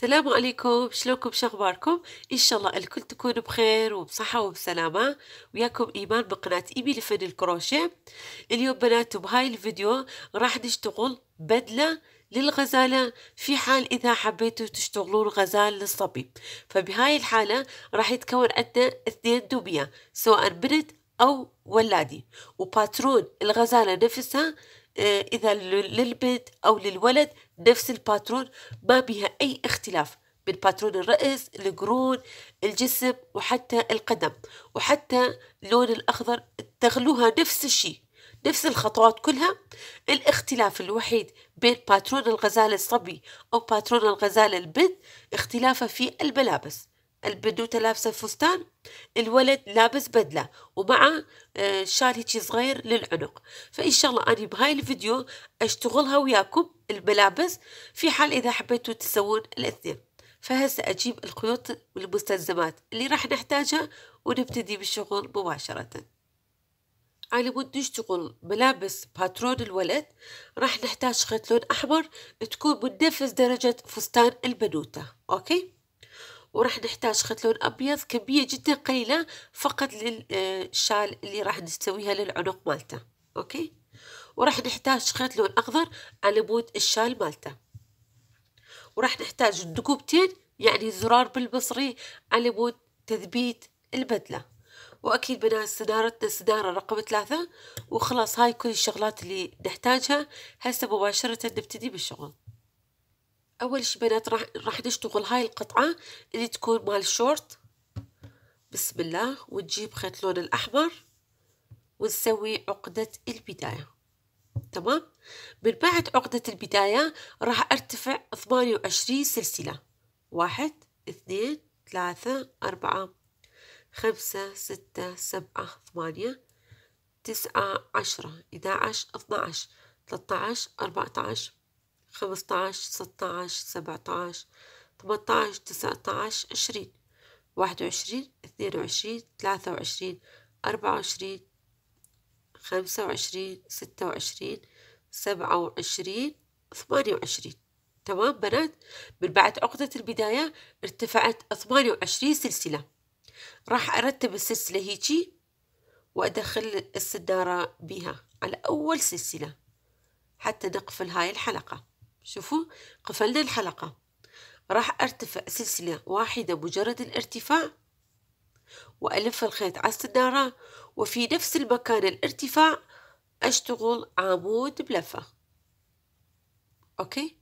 السلام عليكم شلونكم؟ شخباركم إن شاء الله الكل تكون بخير وبصحة وبسلامة. وياكم إيمان بقناة ايمي لفن الكروشيه. اليوم بنات بهاي الفيديو راح نشتغل بدلة للغزالة. في حال إذا حبيتوا تشتغلون غزال للصبي. فبهاي الحالة راح يتكون عندنا اثنين دوبية سواء بنت أو ولادي. وباترون الغزالة نفسها آه، إذا للبنت أو للولد نفس الباترون ما بها أي اختلاف من باترون الرأس القرون الجسم وحتى القدم. وحتى اللون الأخضر تغلوها نفس الشيء نفس الخطوات كلها. الاختلاف الوحيد بين باترون الغزالة الصبي أو باترون الغزالة البنت اختلافه في الملابس. البنوتة لابسة فستان الولد لابس بدلة ومع آه، شال هيجي صغير للعنق. فإن شاء الله أنا بهاي الفيديو أشتغلها وياكم الملابس في حال إذا حبيتوا تسوون الأثنين. فهسه أجيب الخيوط والمستلزمات اللي راح نحتاجها ونبتدي بالشغل مباشرة. على مود نشتغل ملابس باترون الولد راح نحتاج خيط لون أحمر تكون من نفس درجة فستان البنوتة. okay؟ وراح نحتاج خيط لون أبيض كمية جدا قليلة فقط للشال اللي راح نسويها للعنق مالته. okay؟ وراح نحتاج خيط لون أخضر على مود الشال مالته. وراح نحتاج دقمتين يعني زرار بالمصري على مود تثبيت البدلة. وأكيد بنات سنارتنا سنارة رقم ثلاثة. وخلاص هاي كل الشغلات اللي نحتاجها هسه مباشرة نبتدي بالشغل. أول شي بنات راح, راح نشتغل هاي القطعة اللي تكون مال شورت بسم الله. ونجيب خيط لون الأحمر. ونسوي عقدة البداية. تمام؟ من بعد عقدة البداية راح ثمانية وعشرين سلسلة. واحد اثنين ثلاثة أربعة خمسة ستة سبعة ثمانية تسعة عشرة إحدى عشر اثنا عشر ثلاثة عشر أربعة عشر. خمسطعش ستطعش سبعطعش ثمنطعش تسعطعش عشرين واحد وعشرين اثنين وعشرين ثلاثة وعشرين أربعة وعشرين خمسة وعشرين ستة وعشرين سبعة وعشرين ثمانية وعشرين. تمام بنات؟ من بعد عقدة البداية ارتفعت ثمانية وعشرين سلسلة. راح أرتب السلسلة هيجي وأدخل السنارة بها على أول سلسلة حتى نقفل هاي الحلقة. شوفوا قفلنا الحلقة. راح أرتفع سلسلة واحدة مجرد الارتفاع وألف الخيط على السنارة وفي نفس المكان الارتفاع أشتغل عمود بلفة. أوكي؟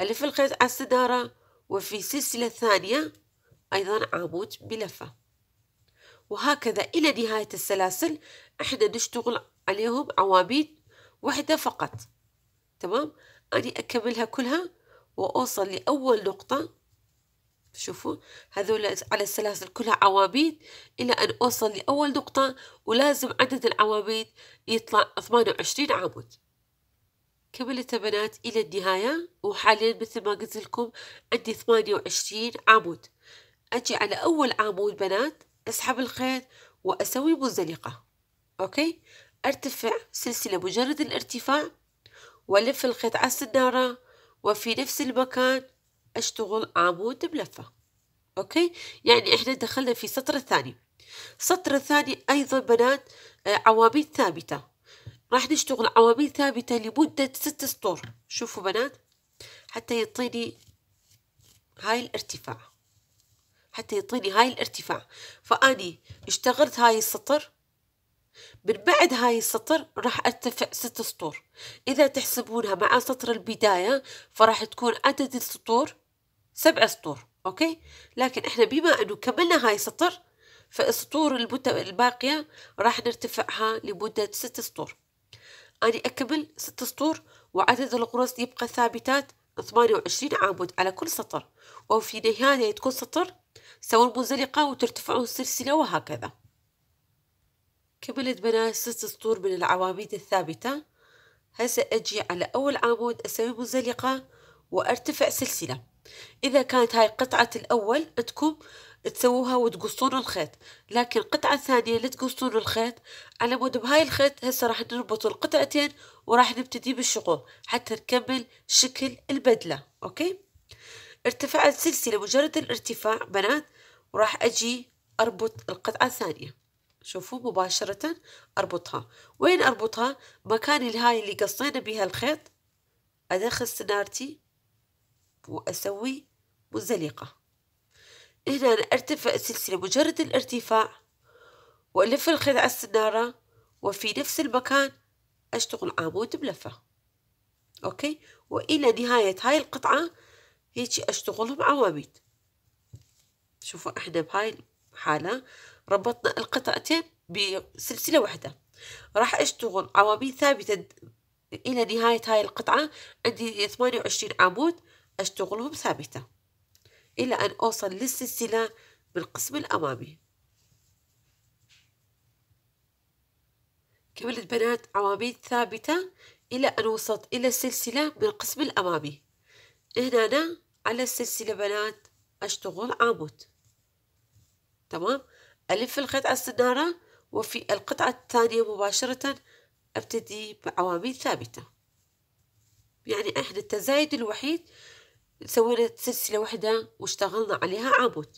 ألف الخيط على السنارة وفي سلسلة ثانية أيضا عمود بلفة. وهكذا إلى نهاية السلاسل إحنا نشتغل عليهم عواميد واحدة فقط. تمام؟ أني أكملها كلها وأوصل لأول نقطة. شوفوا هذول على السلاسل كلها عواميد إلى أن أوصل لأول نقطة ولازم عدد العواميد يطلع 28 عمود كملت بنات إلى النهاية وحاليا مثل ما قلت لكم عندي 28 عمود أجي على أول عمود بنات أسحب الخيط وأسوي مزلقة okay؟ أرتفع سلسلة مجرد الارتفاع وألف الخيط على السنارة وفي نفس المكان أشتغل عمود بلفة okay؟ يعني إحنا دخلنا في سطر الثاني. السطر الثاني أيضا بنات آه، عواميد ثابتة. راح نشتغل عواميد ثابتة لمدة ست سطور. شوفوا بنات حتى يعطيني هاي الارتفاع. حتى يعطيني هاي الارتفاع. فأني اشتغلت هاي السطر من بعد هاي السطر راح أرتفع ست سطور. إذا تحسبونها مع سطر البداية فراح تكون عدد السطور سبع سطور okay؟ لكن إحنا بما أنه كملنا هاي سطر فالسطور الباقية راح نرتفعها لمدة ست سطور. أنا أكمل ست سطور وعدد الغرز يبقى ثابتات 28 عمود على كل سطر. وفي نهاية كل سطر سووا المنزلقة وترتفعون السلسلة وهكذا. كملت بنات ست سطور من العواميد الثابتة. هسه أجي على أول عمود أسوي مزلقة وأرتفع سلسلة. إذا كانت هاي قطعة الأول عندكم تسووها وتقصون الخيط لكن القطعة الثانية لا تقصون الخيط. على مود بهاي الخيط هسه راح نربط القطعتين وراح نبتدي بالشغل حتى نكمل شكل البدلة okay؟ ارتفعت سلسلة مجرد الارتفاع بنات وراح أجي أربط القطعة الثانية. شوفوا مباشرة أربطها. وين أربطها؟ مكان الهاي اللي قصينا بها الخيط. أدخل سنارتي وأسوي مزلقة. هنا أنا أرتفع السلسلة مجرد الارتفاع وألف الخيط على السنارة وفي نفس المكان أشتغل عمود بلفة أوكي؟ وإلى نهاية هاي القطعة هيجي أشتغلهم عواميد شوفوا إحنا بهاي الحالة ربطنا القطعتين بسلسلة واحدة. راح أشتغل عواميد ثابتة إلى نهاية هاي القطعة. عندي ثمانية وعشرين عمود أشتغلهم ثابتة إلى أن أوصل للسلسلة بالقسم الأمامي. كملت بنات عواميد ثابتة إلى أن وصلت إلى السلسلة بالقسم الأمامي. هنا على السلسلة بنات أشتغل عمود. تمام؟ ألف الخيط على السنارة وفي القطعة الثانية مباشرة أبتدي بعواميد ثابتة. يعني إحنا التزايد الوحيد سوينا سلسلة واحدة واشتغلنا عليها عمود.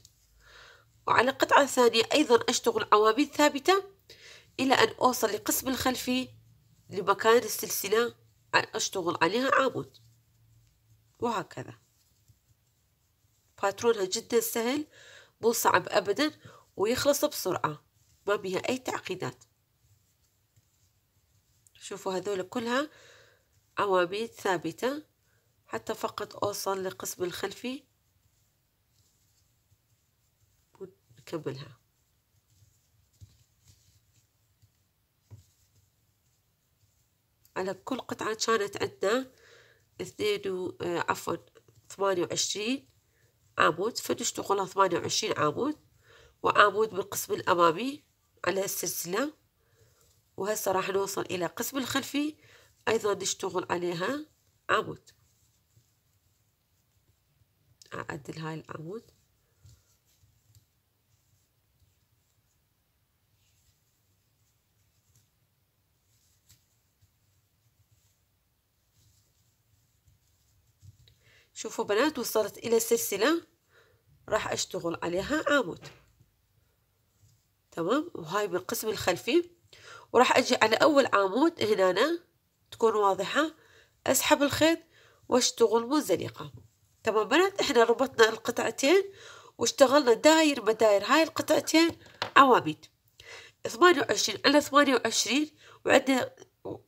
وعلى القطعة الثانية أيضا أشتغل عواميد ثابتة إلى أن أوصل لقسم الخلفي لمكان السلسلة أشتغل عليها عمود. وهكذا. باترونها جدا سهل مو صعب أبدا ويخلص بسرعة ما بيها أي تعقيدات. شوفوا هذول كلها عواميد ثابتة حتى فقط أوصل لقسم الخلفي ونكملها على كل قطعة كانت عندنا اثنين و... آه عفوا ثمانية وعشرين عمود فنشتغلها ثمانية وعشرين عمود وعمود بالقسم الأمامي على السلسلة. وهسه راح نوصل إلى قسم الخلفي. أيضا نشتغل عليها. عمود. أعدل هاي العمود. شوفوا بنات وصلت إلى السلسلة. راح أشتغل عليها. عمود. تمام وهاي بالقسم الخلفي وراح أجي على أول عمود هنا تكون واضحة أسحب الخيط وأشتغل منزلقة تمام بنات إحنا ربطنا القطعتين واشتغلنا داير مداير هاي القطعتين عواميد. ثمانية وعشرين على ثمانية وعشرين وعندنا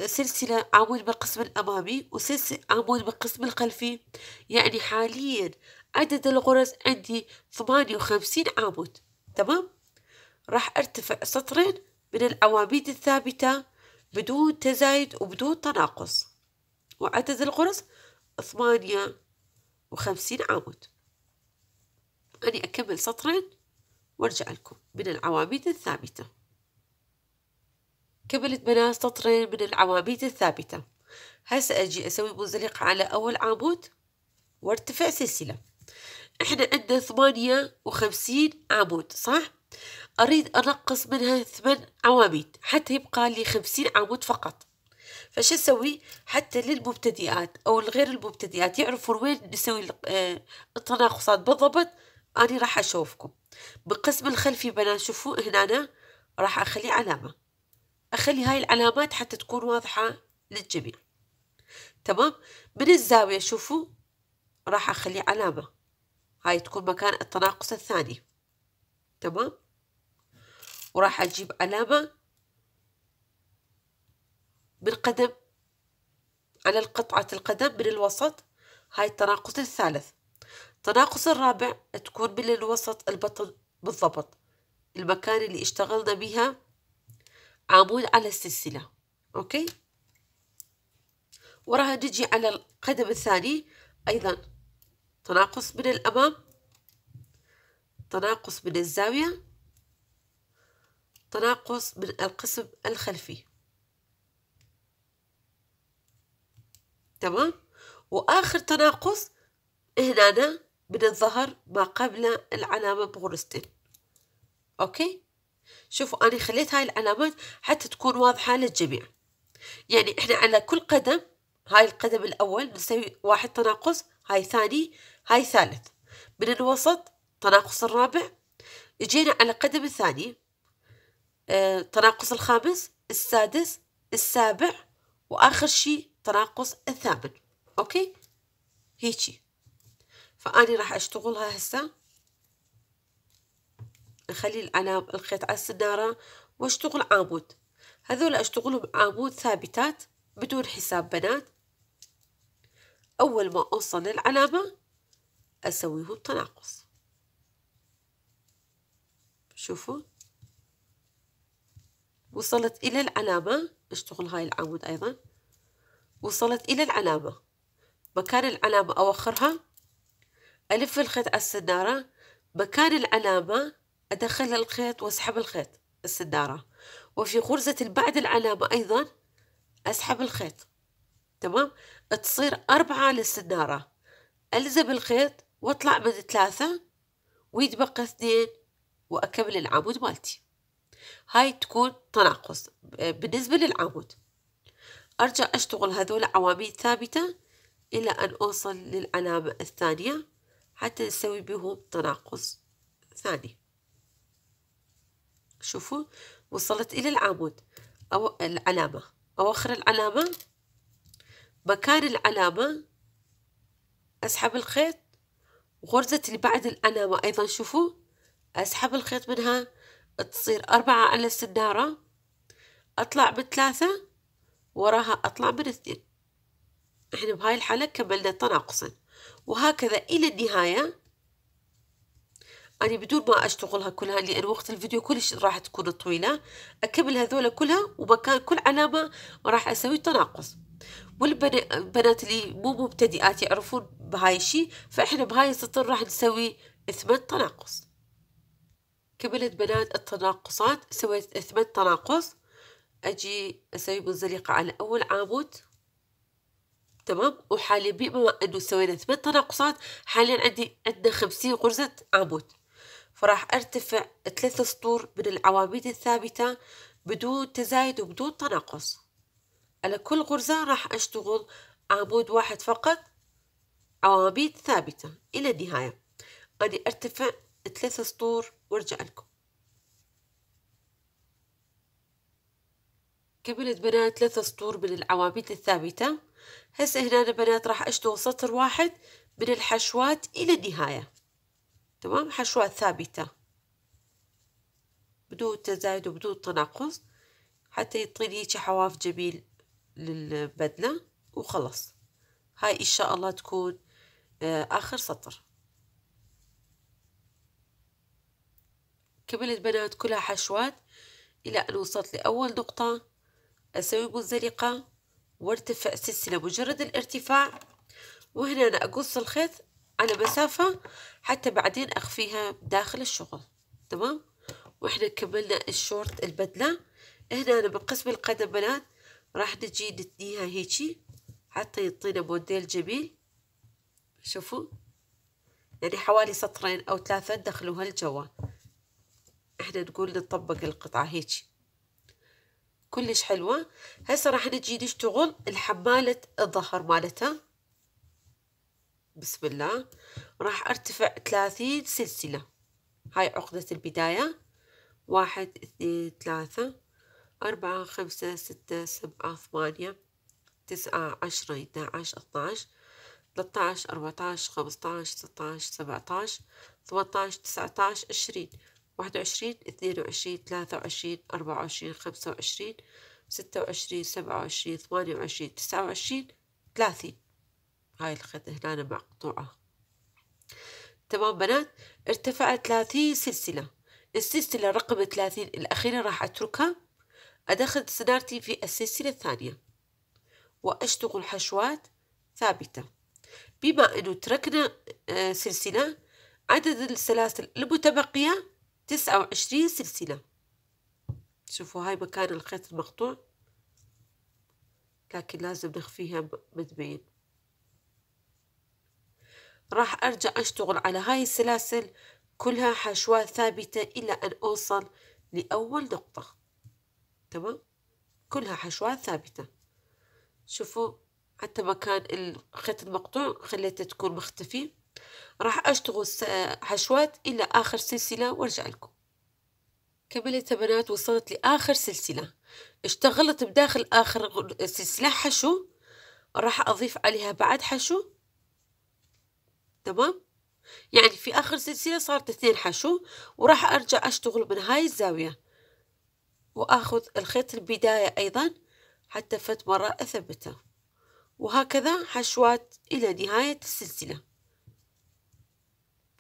سلسلة عمود بالقسم الأمامي وسلسلة عمود بالقسم الخلفي. يعني حاليا عدد الغرز عندي ثمانية وخمسين عمود تمام؟ راح ارتفع سطرين من العواميد الثابتة بدون تزايد وبدون تناقص. وعدد الغرز ثمانية وخمسين عمود أني أكمل سطرين وأرجع لكم من العواميد الثابتة. كملت بنات سطرين من العواميد الثابتة. هسه أجي أسوي منزلقة على أول عمود وارتفع سلسلة. إحنا عندنا ثمانية وخمسين عمود صح؟ أريد أنقص منها ثمان عواميد حتى يبقى لي خمسين عمود فقط. فش أسوي حتى للمبتدئات أو الغير المبتدئات يعرفون وين نسوي آه، التناقصات. بالضبط أنا راح أشوفكم. بالقسم الخلفي بنات شوفوا هنا راح أخلي علامة. أخلي هاي العلامات حتى تكون واضحة للجميع. تمام؟ من الزاوية شوفوا راح أخلي علامة. هاي تكون مكان التناقص الثاني. تمام؟ وراح أجيب علامة بالقدم على القطعة القدم من الوسط هاي التناقص الثالث. التناقص الرابع تكون من الوسط البطن بالضبط المكان اللي اشتغلنا بها عمود على السلسلة أوكي؟ وراها نجي على القدم الثاني أيضا تناقص من الأمام. تناقص من الزاوية تناقص من القسم الخلفي. تمام؟ وآخر تناقص هنا من الظهر ما قبل العلامة بغرزتين. أوكي؟ شوفوا أنا خليت هاي العلامات حتى تكون واضحة للجميع. يعني إحنا على كل قدم هاي القدم الأول نسوي واحد تناقص هاي ثاني هاي ثالث. من الوسط تناقص الرابع اجينا على قدم الثاني آه تناقص الخامس السادس السابع وآخر شي تناقص الثامن. أوكي؟ هيجي. فأني راح أشتغلها هسه. أخلي العلام الخيط على السنارة وأشتغل عامود هذول أشتغلهم عامود ثابتات بدون حساب بنات. أول ما أوصل للعلامة أسويهم تناقص. شوفوا. وصلت إلى العلامة اشتغل هاي العمود أيضا. وصلت إلى العلامة مكان العلامة أوخرها. ألف الخيط على السنارة. مكان العلامة أدخل الخيط وأسحب الخيط السنارة. وفي غرزة بعد العلامة أيضا أسحب الخيط. تمام؟ تصير أربعة للسنارة. ألزم الخيط وأطلع من ثلاثة ويتبقى اثنين. وأكمل العمود مالتي. هاي تكون تناقص. بالنسبة للعمود أرجع أشتغل هذول عواميد ثابتة إلى أن أوصل للعلامة الثانية حتى نسوي بهم تناقص ثاني. شوفوا وصلت إلى العمود. أو العلامة أوخر العلامة مكان العلامة أسحب الخيط. غرزة اللي بعد العلامة أيضا شوفوا. أسحب الخيط منها تصير أربعة على السنارة أطلع بثلاثة وراها أطلع من اثنين. إحنا بهاي الحالة كملنا تناقصا. وهكذا إلى النهاية. أنا بدون ما أشتغلها كلها لأن وقت الفيديو كلش راح تكون طويلة أكمل هذولا كلها ومكان كل علامة راح أسوي تناقص. والبنات اللي مو مبتدئات يعرفون بهاي الشي فإحنا بهاي السطر راح نسوي إثبات تناقص. كملت بنات التناقصات سويت إثبات تناقص. أجي أسوي منزلقة على أول عمود تمام؟ وحاليا بما أنه سوينا ثمان تناقصات حاليا عندي عندنا خمسين غرزة عمود فراح أرتفع ثلاث سطور من العواميد الثابتة بدون تزايد وبدون تناقص. على كل غرزة راح أشتغل عمود واحد فقط عواميد ثابتة إلى النهاية. أنا أرتفع ثلاث سطور وارجع لكم. كملت بنات ثلاث سطور من العواميد الثابتة. هسه هنا بنات راح أشتغل سطر واحد من الحشوات إلى النهاية. تمام؟ حشوات ثابتة. بدون تزايد وبدون تناقص. حتى يعطيني هيك حواف جميل للبدلة وخلص هاي إن شاء الله تكون آه، آخر سطر. كملت بنات كلها حشوات. إلى أن وصلت لأول نقطة أسوي منزلقة وارتفع سلسلة مجرد الارتفاع. وهنا أنا أقص الخيط على مسافة حتى بعدين أخفيها داخل الشغل. تمام؟ وإحنا كملنا الشورت البدلة. هنا أنا بقسم القدم بنات. راح نجي نتنيها هيجي. حتى يعطينا موديل جميل. شوفوا. يعني حوالي سطرين أو ثلاثة دخلوها الجوا إحنا نقول نطبق القطعة هيجي كلش حلوة. هسه راح نجي نشتغل الحمالة الظهر مالتها. بسم الله. راح أرتفع ثلاثين سلسلة. هاي عقدة البداية. واحد اثنين ثلاثة أربعة خمسة ستة سبعة ثمانية تسعة عشرة اثنا عشر اثناش ثلاثة عشر أربعة عشر خمسة عشر ستة عشر سبعة عشر ثمانية عشر تسعة عشر عشرين. واحد وعشرين اثنين وعشرين ثلاثة وعشرين أربعة وعشرين خمسة وعشرين ستة وعشرين سبعة وعشرين ثمانية وعشرين تسعة وعشرين ثلاثين. هاي الخيط هنا مقطوعة. تمام بنات؟ ارتفعت ثلاثين سلسلة. السلسلة رقم ثلاثين الأخيرة راح أتركها. أدخل سنارتي في السلسلة الثانية. وأشتغل حشوات ثابتة. بما أنه تركنا آه، سلسلة عدد السلاسل المتبقية تسعة وعشرين سلسلة. شوفوا هاي مكان الخيط المقطوع. لكن لازم نخفيها متبين راح أرجع أشتغل على هاي السلاسل كلها حشوات ثابتة إلى أن أوصل لأول نقطة. تمام؟ كلها حشوات ثابتة. شوفوا حتى مكان الخيط المقطوع خليته تكون مختفي. راح أشتغل حشوات إلى آخر سلسلة وأرجع لكم. كملت بنات وصلت لآخر سلسلة. اشتغلت بداخل آخر سلسلة حشو. راح أضيف عليها بعد حشو. تمام؟ يعني في آخر سلسلة صارت اثنين حشو وراح أرجع أشتغل من هاي الزاوية. وآخذ الخيط البداية أيضا حتى فت مرة أثبته. وهكذا حشوات إلى نهاية السلسلة.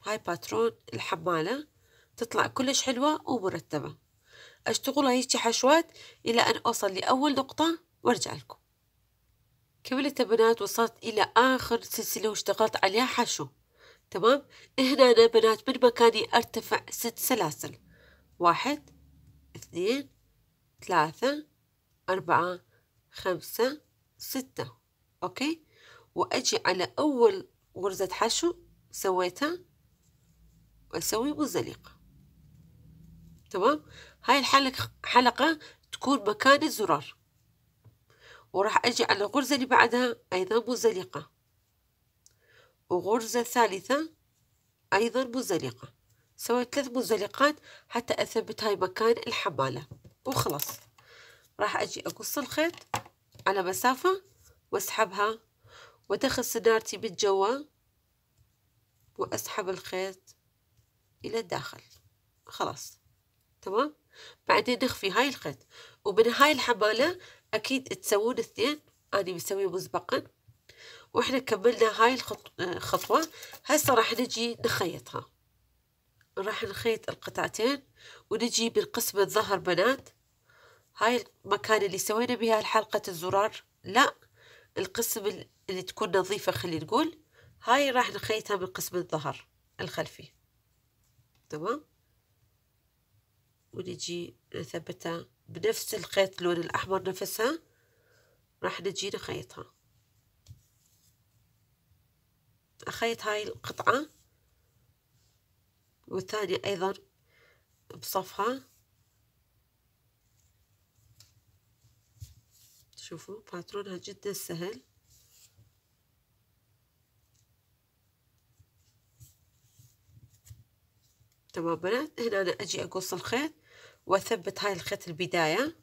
هاي باترون الحمالة تطلع كلش حلوة ومرتبة. أشتغلها هيك حشوات إلى أن أوصل لأول نقطة وأرجع لكم. كملت بنات وصلت إلى آخر سلسلة واشتغلت عليها حشو. تمام؟ هنا أنا بنات من مكاني أرتفع ست سلاسل. واحد اثنين ثلاثة أربعة خمسة ستة. أوكي؟ وأجي على أول غرزة حشو سويتها وأسوي مزلقة تمام؟ هاي الحلقة حلقة تكون مكان الزرار. وراح أجي على الغرزة اللي بعدها أيضا مزلقة. وغرزة ثالثة أيضا مزلقة. سويت ثلاث مزلقات حتى أثبت هاي مكان الحمالة. وخلاص. راح أجي أقص الخيط على مسافة وأسحبها. وأدخل سنارتي بالجوا وأسحب الخيط. إلى الداخل. خلاص. تمام؟ بعدين نخفي هاي الخيط. ومن هاي الحمالة أكيد تسوون اثنين. أنا مسويه مسبقا. وإحنا كملنا هاي الخطوة هسه راح نجي نخيطها. راح نخيط القطعتين. ونجي بالقسم الظهر بنات. هاي المكان اللي سوينا بها الحلقة الزرار. لا. القسم اللي تكون نظيفة خلينا نقول. هاي راح نخيطها من قسم الظهر الخلفي. تمام ونجي نثبتها بنفس الخيط اللون الأحمر نفسها. راح نجي نخيطها. أخيط هاي القطعة. والثانية أيضا بصفها. شوفوا باترونها جدا سهل. تمام بنات هنا أنا أجي أقص الخيط وأثبت هاي الخيط البداية.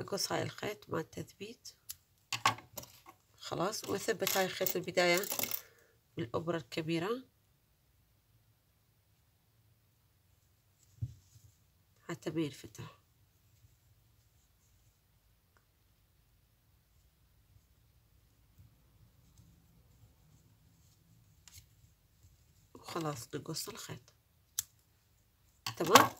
أقص هاي الخيط مع التثبيت. خلاص وأثبت هاي الخيط البداية بالأبرة الكبيرة. حتى ما ينفتح وخلاص نقص الخيط. تمام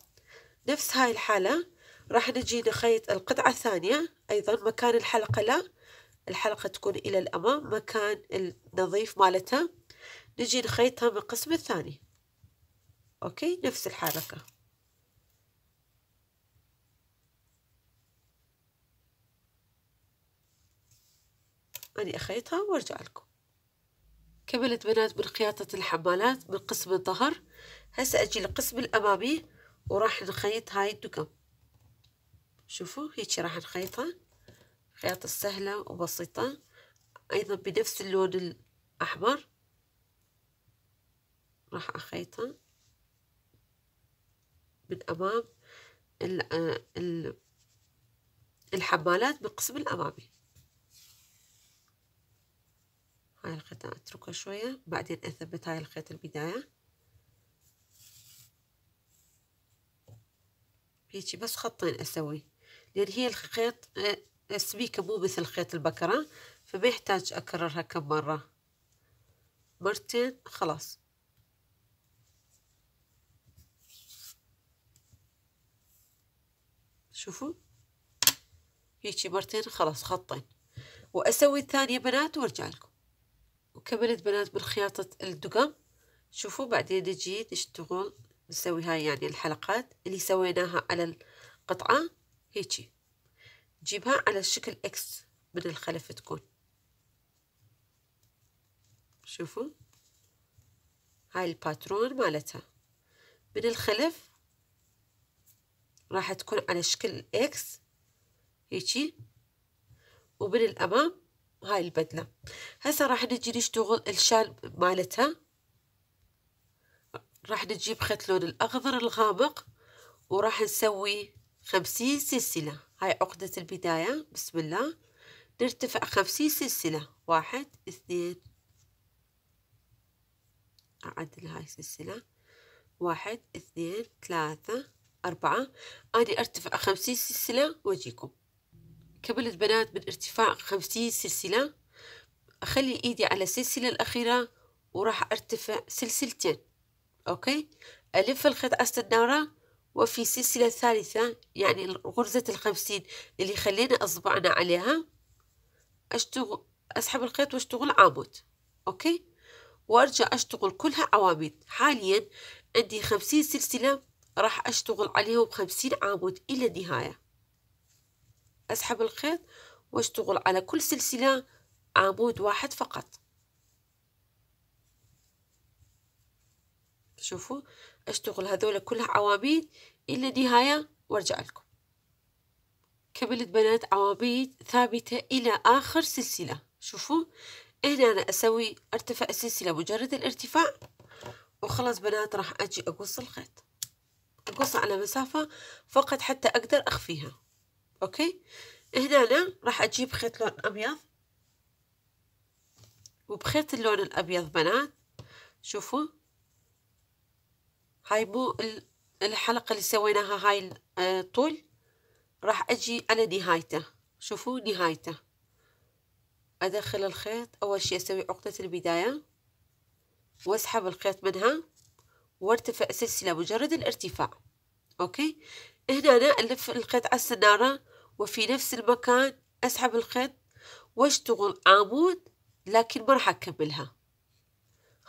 نفس هاي الحالة راح نجي نخيط القطعة الثانية أيضا مكان الحلقة لا الحلقة تكون إلى الأمام مكان النظيف مالتها. نجي نخيطها من القسم الثاني. أوكي؟ نفس الحركة. أني أخيطها وأرجع لكم. كملت بنات من خياطة الحمالات من قسم الظهر. هسه أجي للقسم الأمامي وراح نخيط هاي الدقم. شوفوا هيك راح نخيطها. خياطة سهلة وبسيطة. أيضا بنفس اللون الأحمر. راح أخيطها. من أمام الحمالات بالقسم الأمامي هاي الخيط أتركها شوية بعدين أثبت هاي الخيط البداية. هيجي بس خطين أسوي. لأن هي الخيط السبيكة مو مثل خيط البكرة فما يحتاج أكررها كم مرة. مرتين خلاص. شوفوا. هيجي مرتين خلاص خطين. وأسوي الثانية بنات وأرجع لكم. وكملت بنات بالخياطة الدقم. شوفوا بعدين نجي نشتغل. نسوي هاي يعني الحلقات اللي سويناها على القطعة هيجي. نجيبها على الشكل إكس من الخلف تكون. شوفوا. هاي الباترون مالتها. من الخلف راح تكون على شكل إكس هيجي. ومن الأمام هاي البدلة. هسه راح نجي نشتغل الشال مالتها. راح نجيب خيط لون الأخضر الغامق وراح نسوي خمسين سلسلة. هاي عقدة البداية. بسم الله. نرتفع خمسين سلسلة. واحد اثنين. أعدل هاي السلسلة. واحد اثنين ثلاثة أربعة. أنا أرتفع خمسين سلسلة وأجيكم. كملت بنات من ارتفاع خمسين سلسلة أخلي إيدي على السلسلة الأخيرة وراح أرتفع سلسلتين. أوكي؟ ألف الخيط على السنارة وفي سلسلة ثالثة يعني غرزة الخمسين اللي خلينا أصبعنا عليها. أشتغل أسحب الخيط وأشتغل عامود أوكي؟ وأرجع أشتغل كلها عواميد. حاليا عندي خمسين سلسلة راح أشتغل عليهم خمسين عامود إلى النهاية. أسحب الخيط وأشتغل على كل سلسلة عمود واحد فقط. شوفوا أشتغل هذول كلها عواميد إلى النهاية وأرجع لكم. كملت بنات عواميد ثابتة إلى آخر سلسلة. شوفوا هنا أنا أسوي أرتفع السلسلة مجرد الارتفاع وخلاص بنات راح أجي أقص الخيط. أقص على مسافة فقط حتى أقدر أخفيها. أوكي؟ هنا أنا راح أجيب خيط لون أبيض. وبخيط اللون الأبيض بنات شوفوا. هاي مو الحلقة اللي سويناها هاي الطول آه، راح أجي على نهايته. شوفوا نهايته. أدخل الخيط. أول شي أسوي عقدة البداية. وأسحب الخيط منها. وأرتفع سلسلة مجرد الارتفاع. أوكي؟ هنا أنا ألف الخيط على السنارة. وفي نفس المكان أسحب الخيط. وأشتغل عمود لكن ما راح أكملها.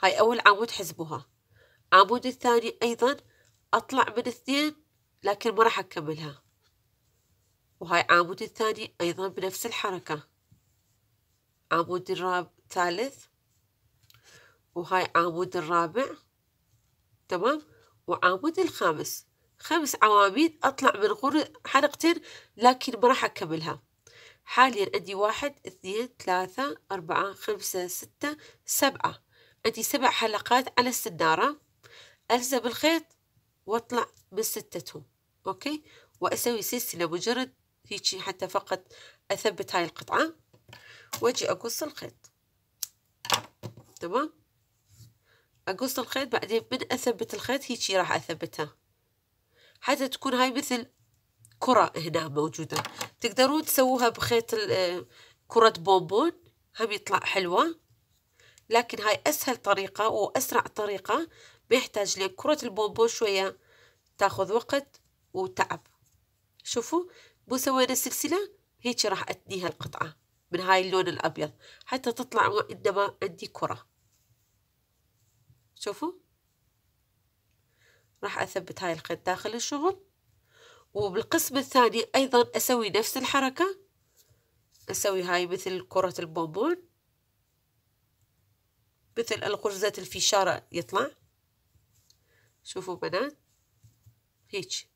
هاي أول عمود حسبوها عمود الثاني أيضا أطلع من اثنين لكن ما راح أكملها. وهاي عمود الثاني أيضا بنفس الحركة. عمود الرابع ثالث وهاي عمود الرابع تمام؟ وعمود الخامس. خمس عواميد أطلع من غر حلقتين لكن ما راح أكملها. حاليا عندي واحد اثنين ثلاثة أربعة خمسة ستة سبعة. عندي سبع حلقات على السنارة. ألزم الخيط وأطلع من ستتهم أوكي؟ وأسوي سلسلة مجرد هيجي حتى فقط أثبت هاي القطعة. وأجي أقص الخيط. تمام؟ أقص الخيط بعدين من أثبت الخيط هيجي راح أثبتها. حتى تكون هاي مثل كرة هنا موجودة. تقدرون تسووها بخيط كرة بونبون هم يطلع حلوة. لكن هاي أسهل طريقة وأسرع طريقة بيحتاج لك كرة البونبون شوية. تاخذ وقت وتعب شوفوا مو سوينا سلسلة هيك راح أتنيها القطعة من هاي اللون الأبيض. حتى تطلع إنما عندي كرة. شوفوا. راح أثبت هاي الخيط داخل الشغل. وبالقسم الثاني أيضا أسوي نفس الحركة. أسوي هاي مثل كرة البونبون مثل الغرزة الفشارة يطلع. شوفوا بنات هيك.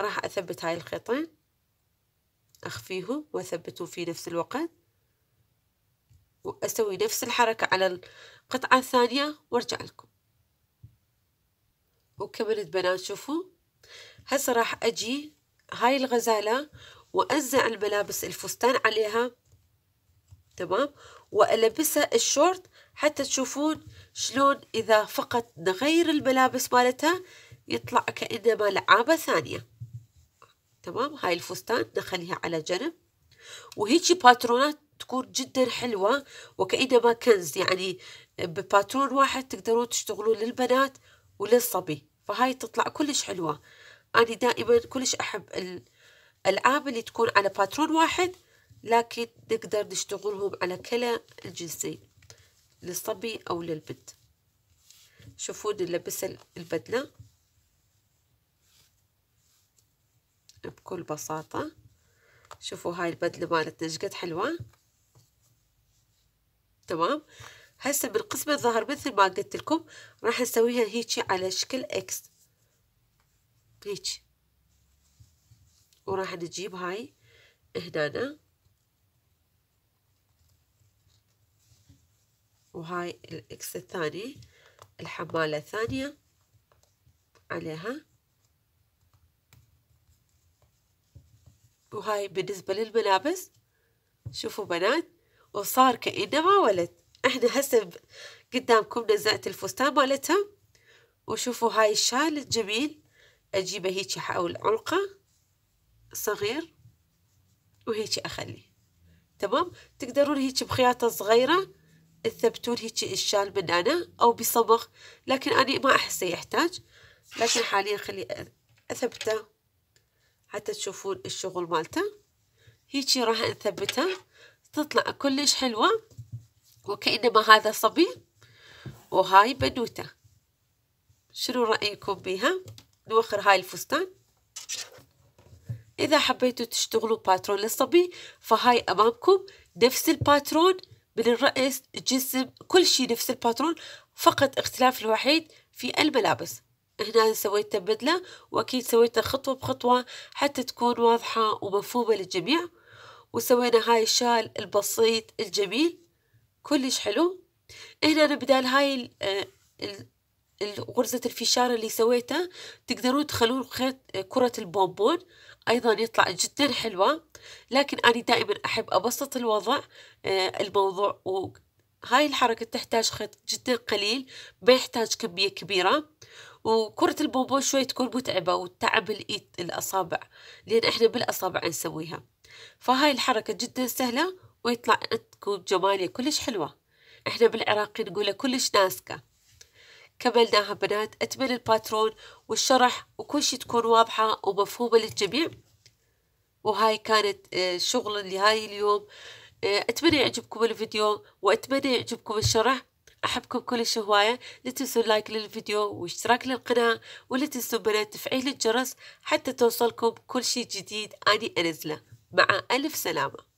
راح أثبت هاي الخيطين أخفيهم وأثبتهم في نفس الوقت وأسوي نفس الحركة على القطعة الثانية وأرجع لكم. وكملت بنات شوفوا. هسه راح أجي هاي الغزالة وأزع الملابس الفستان عليها تمام؟ وألبسها الشورت حتى تشوفون شلون إذا فقط نغير الملابس مالتها يطلع كأنما لعابة ثانية. تمام؟ هاي الفستان نخليها على جنب. وهيجي باترونات تكون جدا حلوة وكأنما كنز. يعني بباترون واحد تقدرون تشتغلون للبنات وللصبي. فهاي تطلع كلش حلوة. أنا دائما كلش أحب الألعاب اللي تكون على باترون واحد لكن نقدر نشتغلهم على كلا الجنسين. للصبي أو للبنت شوفون نلبس البدلة. بكل بساطة. شوفوا هاي البدلة مالتنا شقد حلوة. تمام؟ هسه بالقسم الظهر مثل ما قلت لكم راح نسويها هيجي على شكل X هيك وراح نجيب هاي هنا وهاي ال X الثاني الحمالة الثانية عليها. وهاي بالنسبة للملابس شوفوا بنات وصار كأنما ولد. إحنا هسه قدامكم نزعت الفستان مالتها وشوفوا هاي الشال الجميل. اجيبه هيجي حول عنقه صغير وهيجي أخليه. تمام؟ تقدرون هيجي بخياطة صغيرة تثبتون هيجي الشال من أنا أو بصبغ لكن أنا ما أحسه يحتاج لكن حاليا خلي أثبته. حتى تشوفون الشغل مالته. هيجي راح نثبتها تطلع كلش حلوة. وكأنما هذا صبي. وهاي بنوتة. شنو رأيكم بيها؟ نوخر هاي الفستان. إذا حبيتوا تشتغلوا باترون للصبي فهاي أمامكم. نفس الباترون. من الرأس الجسم كل شي نفس الباترون فقط اختلاف الوحيد في الملابس. هنا سويت بدلة وأكيد سويتها خطوة بخطوة حتى تكون واضحة ومفهومة للجميع. وسوينا هاي الشال البسيط الجميل كلش حلو. هنا بدال هاي غرزة الفشار اللي سويته تقدرون تخلون خيط كرة البونبون. أيضا يطلع جدا حلوة لكن أنا دائما أحب أبسط الوضع آه، الموضوع. وهاي الحركة تحتاج خيط جدا قليل ما يحتاج كمية كبيرة. وكرة البونبون شوي تكون متعبة وتعب الإيد الأصابع لأن إحنا بالأصابع نسويها. فهاي الحركة جدا سهلة ويطلع عندكم جمالية كلش حلوة. إحنا بالعراقي نقولها كلش ناسكة. كملناها بنات أتمنى الباترون والشرح وكل شي تكون واضحة ومفهومة للجميع. وهاي كانت آه، شغل لهاي اليوم. آه، أتمنى يعجبكم الفيديو وأتمنى يعجبكم الشرح. أحبكم كلش هواية. لا تنسوا لايك للفيديو واشتراك للقناة ولا تنسوا بنات تفعيل الجرس حتى توصلكم كل شي جديد. أني أنزله. مع ألف سلامة.